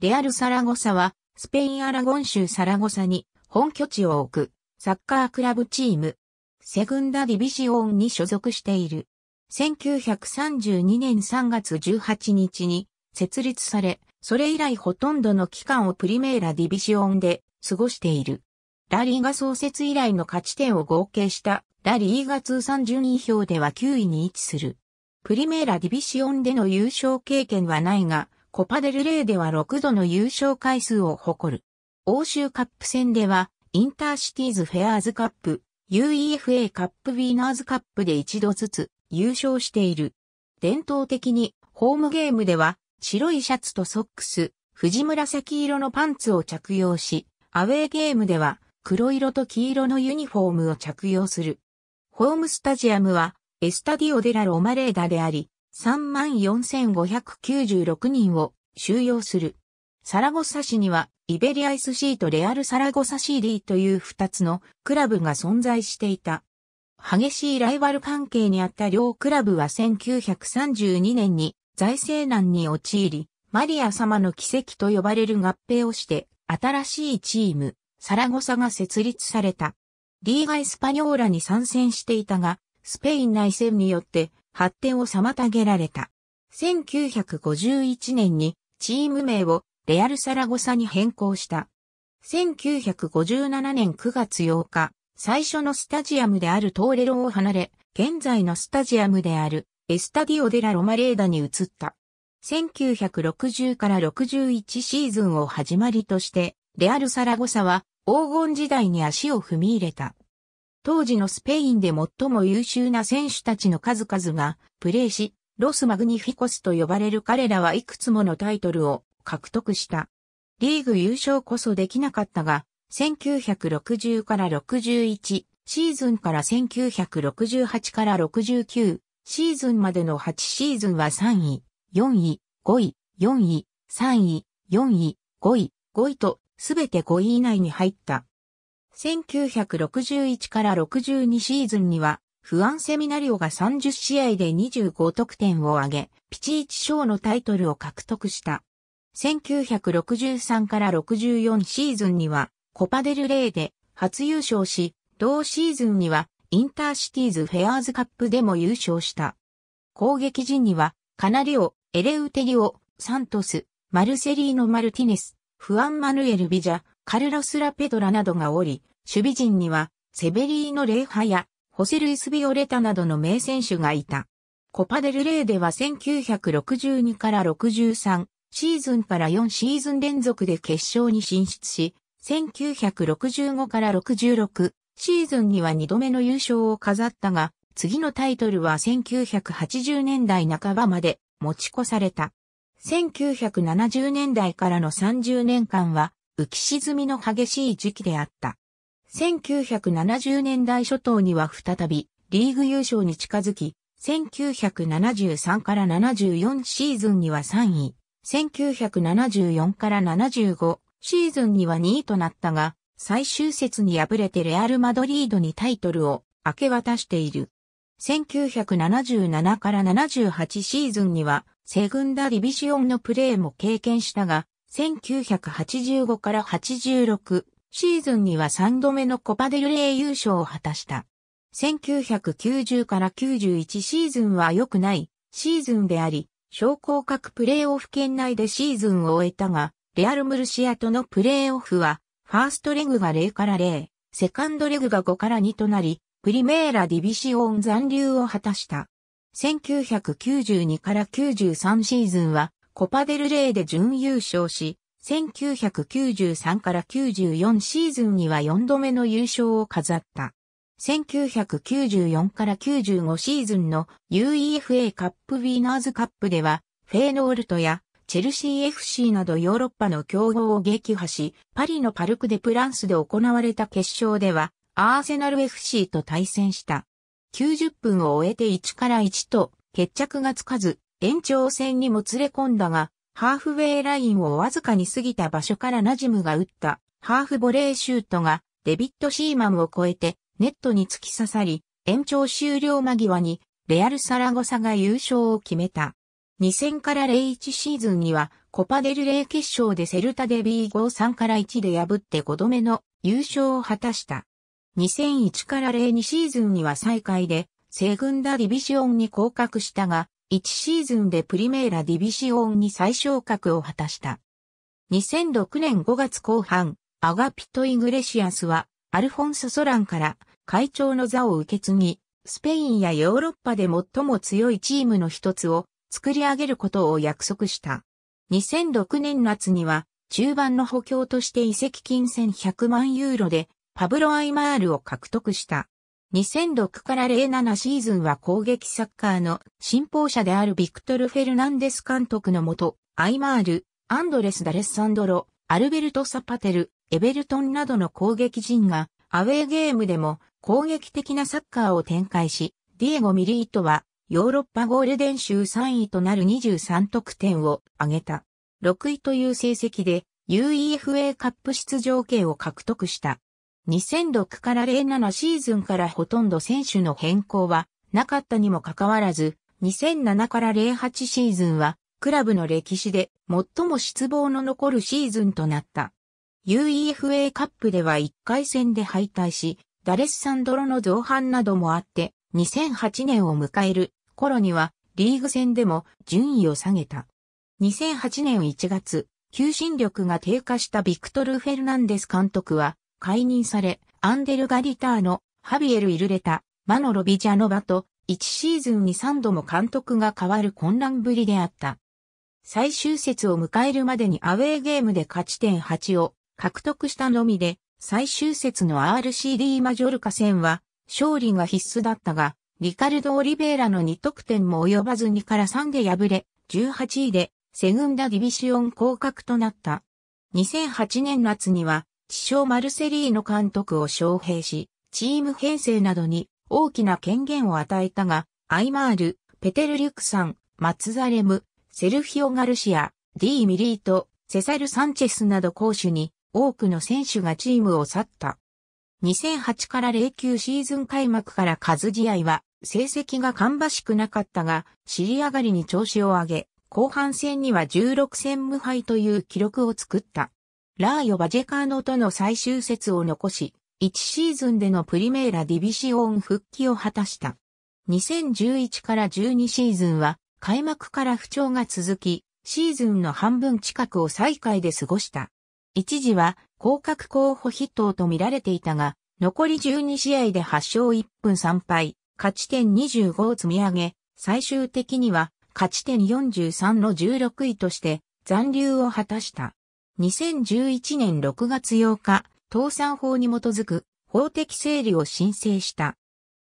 レアル・サラゴサは、スペイン・アラゴン州サラゴサに本拠地を置くサッカークラブチーム、セグンダ・ディビシオンに所属している。1932年3月18日に設立され、それ以来ほとんどの期間をプリメーラ・ディビシオンで過ごしている。ラリーガ創設以来の勝ち点を合計したラリーガ通算順位表では9位に位置する。プリメーラ・ディビシオンでの優勝経験はないが、コパデルレーでは6度の優勝回数を誇る。欧州カップ戦では、インターシティーズフェアーズカップ、UEFA カップウィーナーズカップで一度ずつ優勝している。伝統的にホームゲームでは白いシャツとソックス、藤紫色のパンツを着用し、アウェーゲームでは黒色と黄色のユニフォームを着用する。ホームスタジアムはエスタディオデラ・ロマレーダであり、34,596人を収容する。サラゴサ市にはイベリア SC とレアル・サラゴサ CD という二つのクラブが存在していた。激しいライバル関係にあった両クラブは1932年に財政難に陥り、マリア様の奇跡と呼ばれる合併をして、新しいチーム、サラゴサが設立された。リーガ・エスパニョーラに参戦していたが、スペイン内戦によって発展を妨げられた。1951年にチーム名をレアル・サラゴサに変更した。1957年9月8日、最初のスタジアムであるトーレロを離れ、現在のスタジアムであるエスタディオ・デラ・ロマレーダに移った。1960から61シーズンを始まりとして、レアル・サラゴサは黄金時代に足を踏み入れた。当時のスペインで最も優秀な選手たちの数々がプレーし、ロス・マグニフィコスと呼ばれる彼らはいくつものタイトルを獲得した。リーグ優勝こそできなかったが、1960から61シーズンから1968から69シーズンまでの8シーズンは3位、4位、5位、4位、3位、4位、5位、5位とすべて5位以内に入った。1961から62シーズンには、フアンセミナリオが30試合で25得点を挙げ、ピチーチ賞のタイトルを獲得した。1963から64シーズンには、コパデルレイで初優勝し、同シーズンには、インターシティーズフェアーズカップでも優勝した。攻撃陣には、カナリオ、エレウテリオ、サントス、マルセリーノ・マルティネス、フアン・マヌエル・ビジャ、カルロス・ラ・ペドラなどがおり、守備陣には、セベリーノ・レイハや、ホセルイス・ビオレタなどの名選手がいた。コパデルレイでは1962から63シーズンから4シーズン連続で決勝に進出し、1965から66シーズンには2度目の優勝を飾ったが、次のタイトルは1980年代半ばまで持ち越された。1970年代からの30年間は浮き沈みの激しい時期であった。1970年代初頭には再びリーグ優勝に近づき、1973から74シーズンには3位、1974から75シーズンには2位となったが、最終節に敗れてレアル・マドリードにタイトルを明け渡している。1977から78シーズンにはセグンダ・ディビシオンのプレーも経験したが、1985から86シーズンには3度目のコパデルレイ優勝を果たした。1990から91シーズンは良くないシーズンであり、昇降格プレーオフ圏内でシーズンを終えたが、レアル・ムルシアとのプレーオフは、ファーストレグが0から0、セカンドレグが5から2となり、プリメーラ・ディビシオン残留を果たした。1992から93シーズンは、コパデルレイで準優勝し、1993から94シーズンには4度目の優勝を飾った。1994から95シーズンの UEFA カップウィーナーズカップでは、フェーノールトやチェルシー FC などヨーロッパの強豪を撃破し、パリのパルクでプランスで行われた決勝では、アーセナル FC と対戦した。90分を終えて1から1と決着がつかず、延長戦にも連れ込んだが、ハーフウェイラインをわずかに過ぎた場所からナジムが打ったハーフボレーシュートがデビッド・シーマンを超えてネットに突き刺さり、延長終了間際にレアル・サラゴサが優勝を決めた。2000から01シーズンにはコパデルレイ決勝でセルタで B53 から1で破って5度目の優勝を果たした。2001から02シーズンには最下位でセグンダディビシオンに降格したが、1シーズンでプリメーラディビシオンに再昇格を果たした。2006年5月後半、アガピト・イグレシアスは、アルフォンソ・ソランから会長の座を受け継ぎ、スペインやヨーロッパで最も強いチームの一つを作り上げることを約束した。2006年夏には、中盤の補強として移籍金1100万ユーロで、パブロ・アイマールを獲得した。2006から07シーズンは攻撃サッカーの信奉者であるビクトル・フェルナンデス監督のもと、アイマール、アンドレス・ダレッサンドロ、アルベルト・サパテル、エベルトンなどの攻撃陣が、アウェーゲームでも攻撃的なサッカーを展開し、ディエゴ・ミリートは、ヨーロッパゴールデンシュー3位となる23得点を挙げた。6位という成績で UEFA カップ出場権を獲得した。2006から07シーズンからほとんど選手の変更はなかったにもかかわらず、2007から08シーズンはクラブの歴史で最も失望の残るシーズンとなった。UEFA カップでは1回戦で敗退し、ダレッサンドロの造反などもあって、2008年を迎える頃にはリーグ戦でも順位を下げた。2008年1月、求心力が低下したビクトル・フェルナンデス監督は解任され、アンデル・ガリターノ、ハビエル・イルレタ、マノロ・ビジャノバと1シーズンに3度も監督が変わる混乱ぶりであった。最終節を迎えるまでにアウェーゲームで勝ち点8を獲得したのみで、最終節の RCD マジョルカ戦は勝利が必須だったが、リカルド・オリベーラの2得点も及ばず2から3で敗れ、18位でセグンダディビシオン降格となった。2008年夏には、地匠マルセリーノ監督を招聘し、チーム編成などに大きな権限を与えたが、アイマール、ペテル・リュクサン、マツザレム、セルフィオ・ガルシア、ディー・ミリート、セサル・サンチェスなど攻守に多くの選手がチームを去った。2008から09シーズン開幕から数試合は成績が芳しくなかったが、尻上がりに調子を上げ、後半戦には16戦無敗という記録を作った。ラーヨ・バジェカーノとの最終節を残し、1シーズンでのプリメーラディビシオン復帰を果たした。2011から12シーズンは開幕から不調が続き、シーズンの半分近くを最下位で過ごした。一時は降格候補筆頭と見られていたが、残り12試合で8勝1分3敗、勝ち点25を積み上げ、最終的には勝ち点43の16位として残留を果たした。2011年6月8日、倒産法に基づく法的整理を申請した。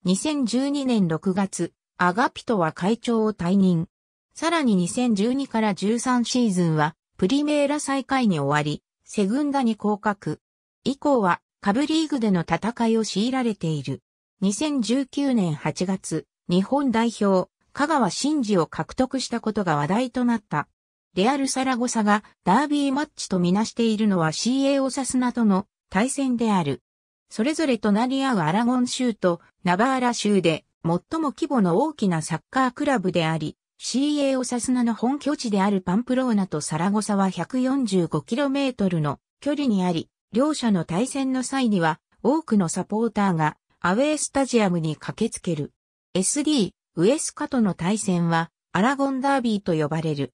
2012年6月、アガピトは会長を退任。さらに2012から13シーズンは、プリメーラ最下位に終わり、セグンダに降格。以降は、カブリーグでの戦いを強いられている。2019年8月、日本代表、香川真司を獲得したことが話題となった。レアル・サラゴサがダービーマッチとみなしているのは CA オサスナとの対戦である。それぞれ隣り合うアラゴン州とナバーラ州で最も規模の大きなサッカークラブであり、CA オサスナの本拠地であるパンプローナとサラゴサは 145km の距離にあり、両者の対戦の際には多くのサポーターがアウェースタジアムに駆けつける。SD ウエスカとの対戦は、アラゴンダービーと呼ばれる。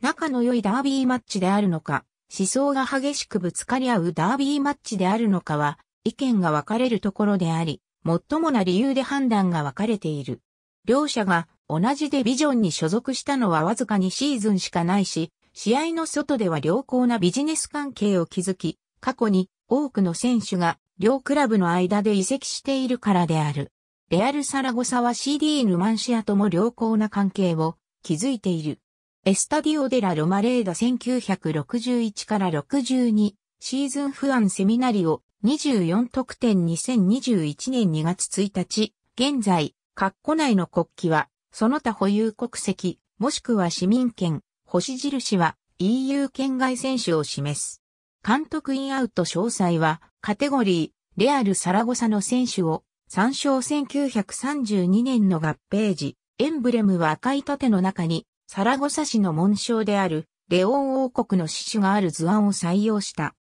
仲の良いダービーマッチであるのか、思想が激しくぶつかり合うダービーマッチであるのかは、意見が分かれるところであり、最もな理由で判断が分かれている。両者が同じデビジョンに所属したのはわずかにシーズンしかないし、試合の外では良好なビジネス関係を築き、過去に多くの選手が両クラブの間で移籍しているからである。レアル・サラゴサは CD ヌマンシアとも良好な関係を築いている。エスタディオ・デラ・ロマレーダ1961から62シーズンフアンセミナリオ24得点2021年2月1日、現在、括弧内の国旗は、その他保有国籍、もしくは市民権、星印は EU 県外選手を示す。監督インアウト詳細は、カテゴリー、レアル・サラゴサの選手を参照1932年の合併時、エンブレムは赤い盾の中にサラゴサ市の紋章であるレオン王国の刺繍がある図案を採用した。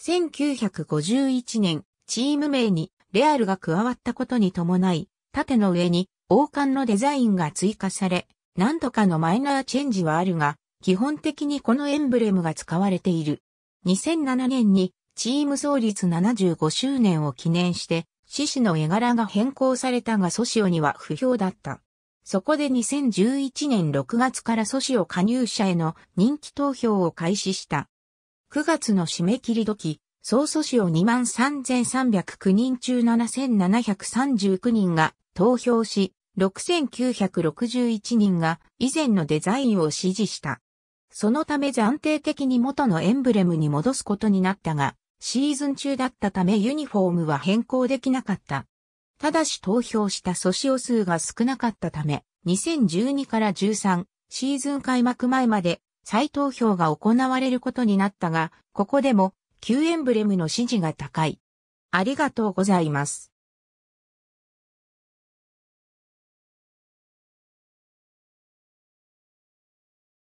1951年、チーム名にレアルが加わったことに伴い、縦の上に王冠のデザインが追加され、何度かのマイナーチェンジはあるが、基本的にこのエンブレムが使われている。2007年にチーム創立75周年を記念して、獅子の絵柄が変更されたがソシオには不評だった。そこで2011年6月からソシオ加入者への人気投票を開始した。9月の締め切り時、総ソシオ23,309人中7,739人が投票し、6,961人が以前のデザインを支持した。そのため暫定的に元のエンブレムに戻すことになったが、シーズン中だったためユニフォームは変更できなかった。ただし投票したソシオ数が少なかったため、2012から13シーズン開幕前まで再投票が行われることになったが、ここでも旧エンブレムの支持が高い。ありがとうございます。